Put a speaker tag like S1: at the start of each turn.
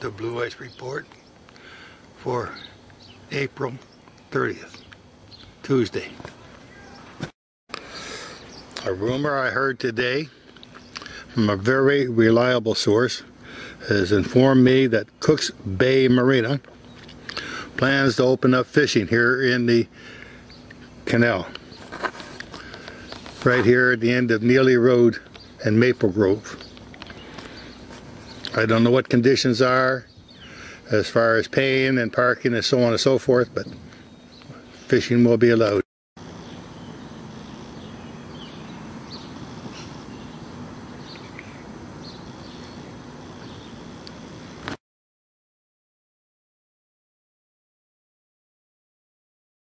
S1: the Blue Ice Report for April 30th, Tuesday. A rumor I heard today from a very reliable source has informed me that Cook's Bay Marina plans to open up fishing here in the canal. Right here at the end of Neely Road and Maple Grove. I don't know what conditions are as far as paying and parking and so on and so forth, but fishing will be allowed.